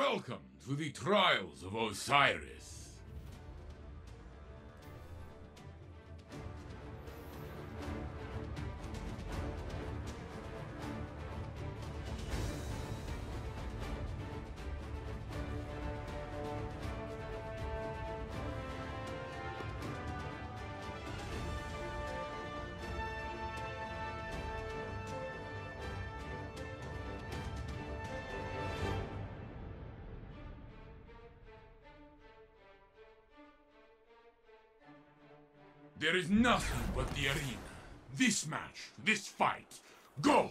Welcome to the Trials of Osiris. There is nothing but the arena. This match, this fight. Go!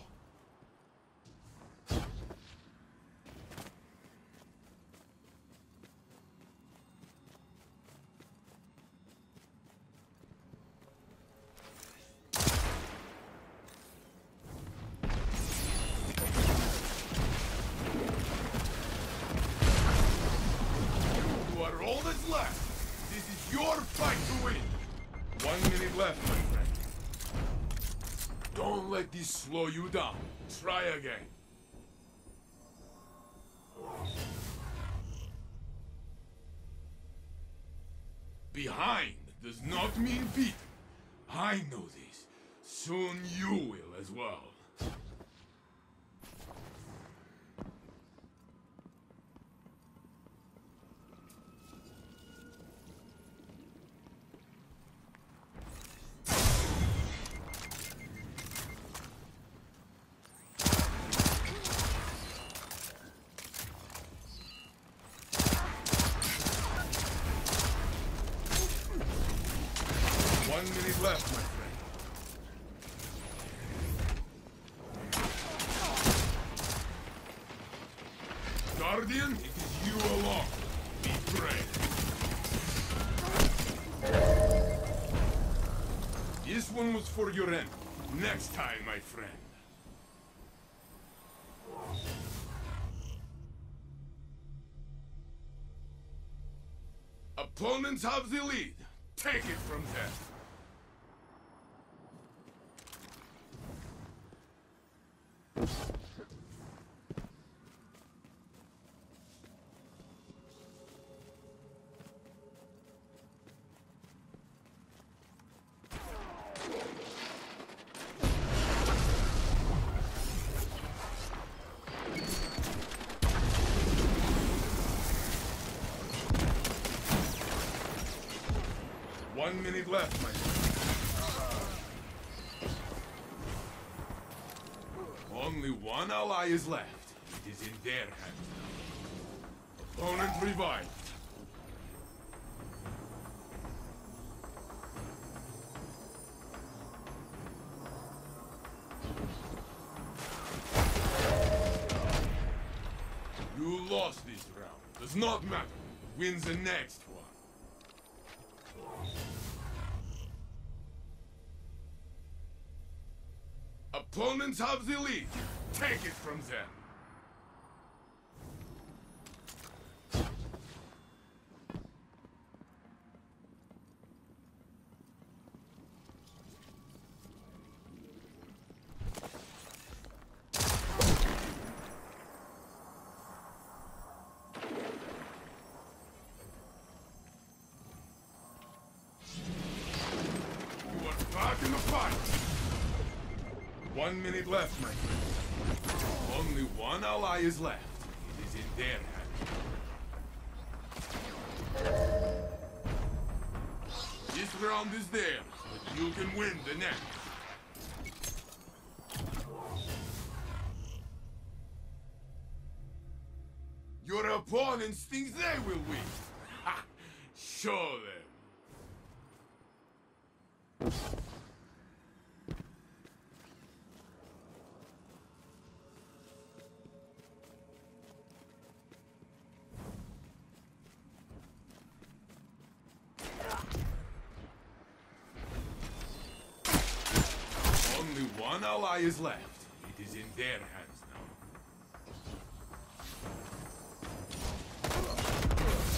You are all that's left. This is your fight to win. Left, my friend. Don't let this slow you down. Try again. Behind does not mean beat. I know this. Soon you will as well. One minute left, my friend. Guardian, it is you alone. Be brave. This one was for your end. Next time, my friend. Opponents have the lead. Take it from them. One minute left, my friend. Only one ally is left. It is in their hands now. Opponent revived. You lost this round. Does not matter. Wins the next one. Opponents have the lead. Take it from them. You are back in the fight. One minute left, my friend. Only one ally is left. It is in their hands. This round is theirs, but you can win the next. Your opponents think they will win. Ha! Show them. One ally is left. It is in their hands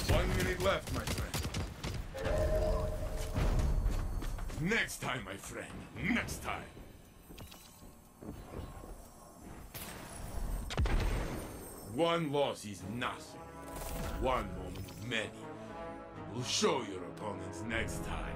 now. One minute left, my friend. Next time, my friend. Next time. One loss is nothing. One moment of many. We'll show your opponents next time.